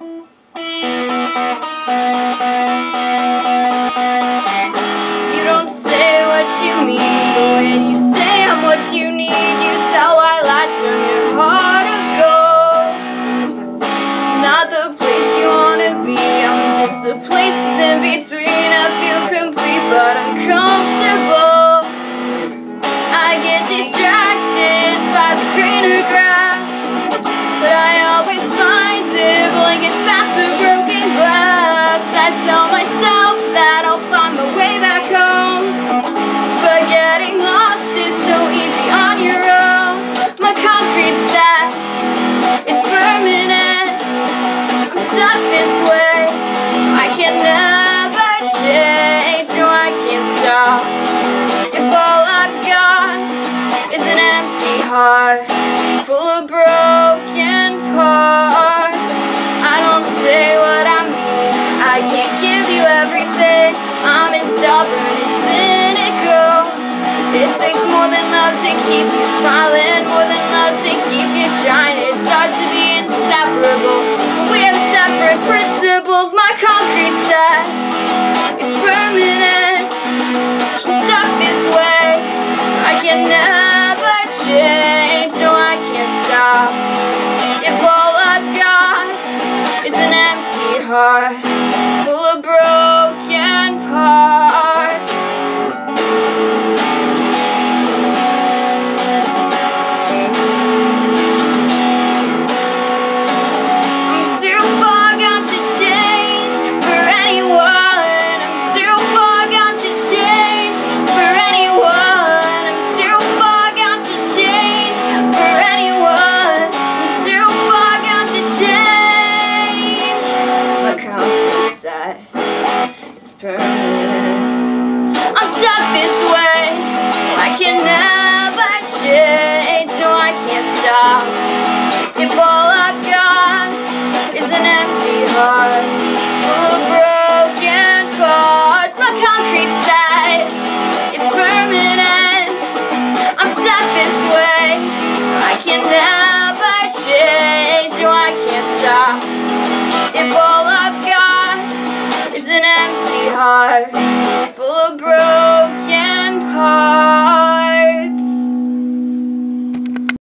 You don't say what you mean when you say I'm what you need. You tell white lies from your heart of gold. Not the place you wanna be. I'm just the places in between. I feel complete but uncomfortable. I get distracted by the greener grass, heart full of broken parts, I don't say what I mean. I can't give you everything. I'm as stubborn as cynical. It takes more than love to keep you smiling, more than love to keep you trying. It's hard to be inseparable. We have separate principles. My concrete stack stop. If all I've got is an empty heart full of broken parts, my concrete side is permanent. I'm stuck this way. I can never change. No, I can't stop. If all I've got is an empty heart full of broken.